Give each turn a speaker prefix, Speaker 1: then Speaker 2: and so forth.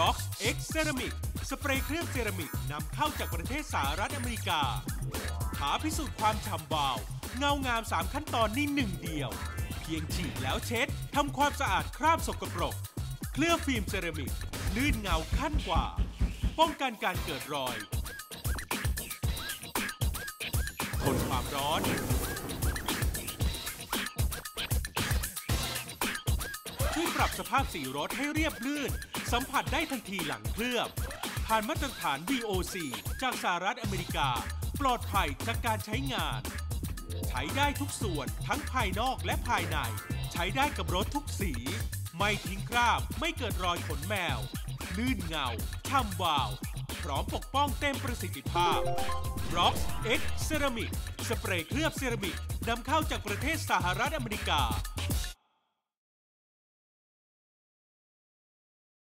Speaker 1: Rock X Ceramic สเปรย์เคลือบเซรามิกนำเข้าจากประเทศสหรัฐอเมริกาหาพิสูจน์ความฉ่ำวาว เงางาม 3 ขั้นตอนนี่หนึ่งเดียว เพียงฉีดแล้วเช็ดทำความสะอาดคราบสกปรก เคลือบฟิล์มเซรามิก ลื่นเงาขั้นกว่า ป้องกันการเกิดรอย ทนความร้อน รับสภาพสีรถให้เรียบลื่น สัมผัสได้ทันทีหลังเคลือบ ผ่านมาตรฐาน VOC จากสหรัฐอเมริกา ปลอดภัยจากการใช้งาน ใช้ได้ทุกส่วนทั้งภายนอกและภายใน ใช้ได้กับรถทุกสี ไม่ทิ้งคราบไม่เกิดรอยขนแมว ลื่นเงาช่ำวาว พร้อมปกป้องเต็มประสิทธิภาพ Rock X Ceramic สเปรย์เคลือบเซรามิกนำเข้าจากประเทศสหรัฐอเมริกา